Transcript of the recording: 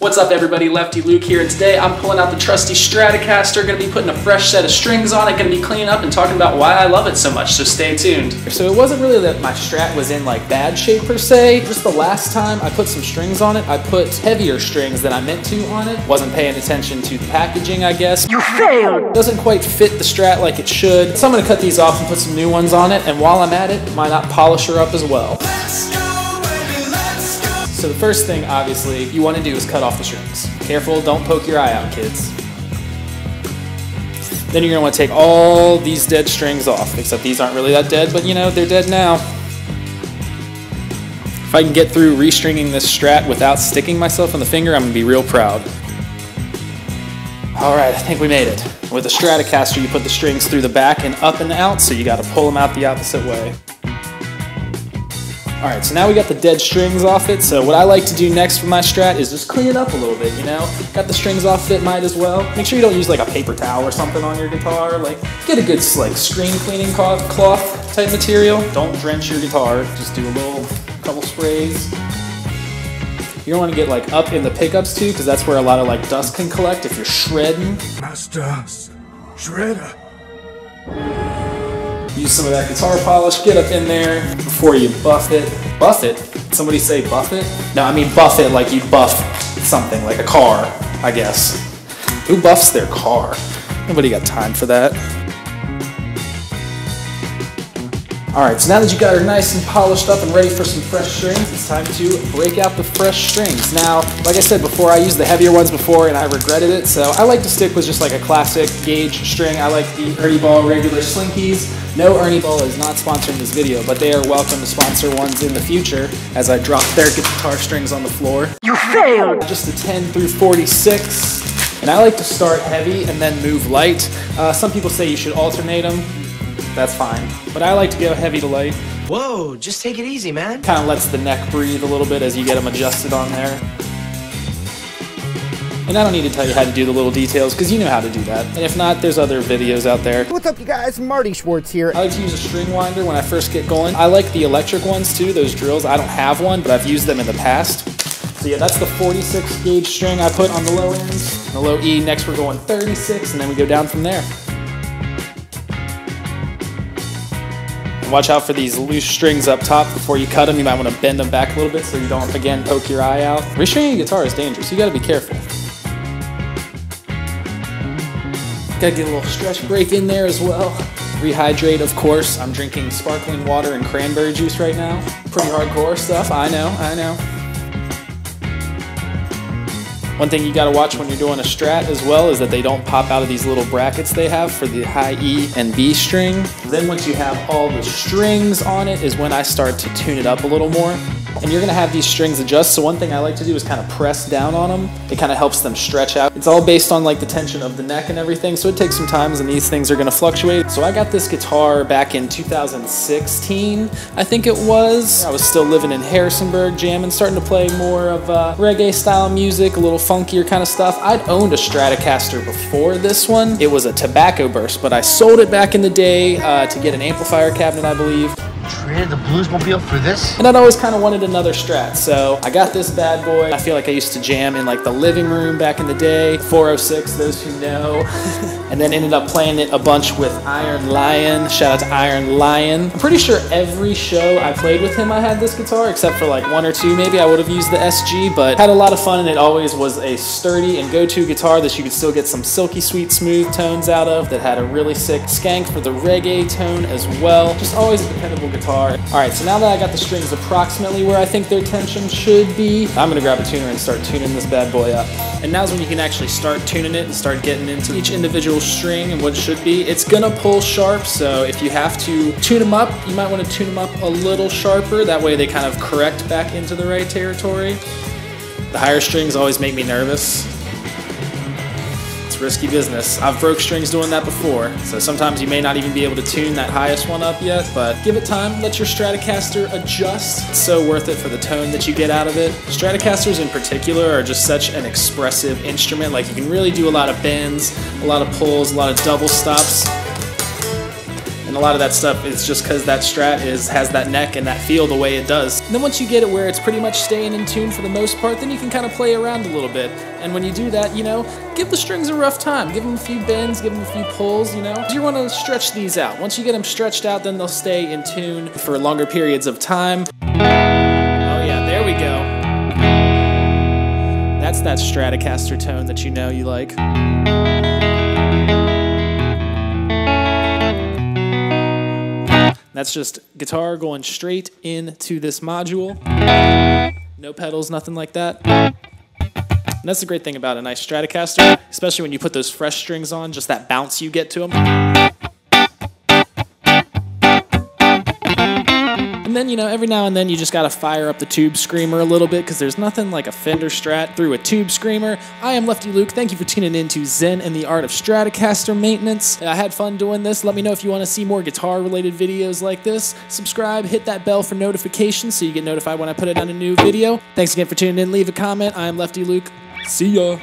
What's up everybody, Lefty Luke here, and today I'm pulling out the trusty Stratocaster, gonna be putting a fresh set of strings on it, gonna be cleaning up and talking about why I love it so much, so stay tuned. So it wasn't really that my Strat was in like bad shape per se, just the last time I put some strings on it, I put heavier strings than I meant to on it. Wasn't paying attention to the packaging, I guess. You failed! Doesn't quite fit the Strat like it should, so I'm gonna cut these off and put some new ones on it, and while I'm at it, why not polish her up as well? So the first thing, obviously, you want to do is cut off the strings. Careful, don't poke your eye out, kids. Then you're going to want to take all these dead strings off, except these aren't really that dead, but you know, they're dead now. If I can get through restringing this Strat without sticking myself on the finger, I'm going to be real proud. Alright, I think we made it. With a Stratocaster, you put the strings through the back and up and out, so you got to pull them out the opposite way. All right, so now we got the dead strings off it. So what I like to do next for my Strat is just clean it up a little bit, you know? Got the strings off it, might as well. Make sure you don't use like a paper towel or something on your guitar. Like get a good like screen cleaning cloth type material. Don't drench your guitar, just do a little couple sprays. You don't want to get like up in the pickups too, because that's where a lot of like dust can collect if you're shredding. Master Shredder. Use some of that guitar polish, get up in there before you buff it. Buff it? Somebody say buff it? No, I mean buff it like you buff something, like a car, I guess. Who buffs their car? Nobody got time for that. Alright, so now that you got her nice and polished up and ready for some fresh strings, it's time to break out the fresh strings. Now, like I said before, I used the heavier ones before and I regretted it, so I like to stick with just like a classic gauge string. I like the Ernie Ball regular Slinkies. No, Ernie Ball is not sponsoring this video, but they are welcome to sponsor ones in the future as I drop their guitar strings on the floor. You failed! Just a 10 through 46. And I like to start heavy and then move light. Uh, some people say you should alternate them that's fine. But I like to go heavy to light. Whoa, just take it easy, man. Kind of lets the neck breathe a little bit as you get them adjusted on there. And I don't need to tell you how to do the little details because you know how to do that. And if not, there's other videos out there. What's up, you guys? Marty Schwartz here. I like to use a string winder when I first get going. I like the electric ones too, those drills. I don't have one, but I've used them in the past. So yeah, that's the 46 gauge string I put on the low ends. The low E, next we're going 36, and then we go down from there. Watch out for these loose strings up top before you cut them. You might want to bend them back a little bit so you don't, again, poke your eye out. Restringing a guitar is dangerous. You got to be careful. Got to get a little stretch break in there as well. Rehydrate, of course. I'm drinking sparkling water and cranberry juice right now. Pretty hardcore stuff. I know, I know. One thing you gotta watch when you're doing a strat as well is that they don't pop out of these little brackets they have for the high E and B string. Then once you have all the strings on it is when I start to tune it up a little more and you're gonna have these strings adjust. So one thing I like to do is kind of press down on them. It kind of helps them stretch out. It's all based on like the tension of the neck and everything. So it takes some times and these things are gonna fluctuate. So I got this guitar back in 2016, I think it was. I was still living in Harrisonburg, jamming, starting to play more of uh, reggae style music, a little funkier kind of stuff. I'd owned a Stratocaster before this one. It was a tobacco burst, but I sold it back in the day uh, to get an amplifier cabinet, I believe traded the Bluesmobile for this? And I'd always kind of wanted another Strat, so I got this bad boy. I feel like I used to jam in like the living room back in the day, 406, those who know. and then ended up playing it a bunch with Iron Lion. Shout out to Iron Lion. I'm pretty sure every show I played with him I had this guitar, except for like one or two maybe I would have used the SG, but had a lot of fun and it always was a sturdy and go-to guitar that you could still get some silky sweet smooth tones out of that had a really sick skank for the reggae tone as well. Just always a dependable guitar guitar. All right, so now that I got the strings approximately where I think their tension should be, I'm gonna grab a tuner and start tuning this bad boy up. And now's when you can actually start tuning it and start getting into each individual string and what it should be. It's gonna pull sharp, so if you have to tune them up, you might wanna tune them up a little sharper. That way they kind of correct back into the right territory. The higher strings always make me nervous risky business. I've broke strings doing that before, so sometimes you may not even be able to tune that highest one up yet, but give it time, let your Stratocaster adjust. It's so worth it for the tone that you get out of it. Stratocasters in particular are just such an expressive instrument, like you can really do a lot of bends, a lot of pulls, a lot of double stops. And a lot of that stuff is just because that Strat is has that neck and that feel the way it does. And then once you get it where it's pretty much staying in tune for the most part, then you can kind of play around a little bit. And when you do that, you know, give the strings a rough time. Give them a few bends, give them a few pulls, you know. You want to stretch these out. Once you get them stretched out, then they'll stay in tune for longer periods of time. Oh yeah, there we go. That's that Stratocaster tone that you know you like. That's just guitar going straight into this module. No pedals, nothing like that. And that's the great thing about a nice Stratocaster, especially when you put those fresh strings on, just that bounce you get to them. Then, you know, every now and then you just gotta fire up the tube screamer a little bit because there's nothing like a Fender Strat through a tube screamer. I am Lefty Luke. Thank you for tuning in to Zen and the Art of Stratocaster Maintenance. I had fun doing this. Let me know if you want to see more guitar related videos like this. Subscribe, hit that bell for notifications so you get notified when I put out a new video. Thanks again for tuning in. Leave a comment. I am Lefty Luke. See ya.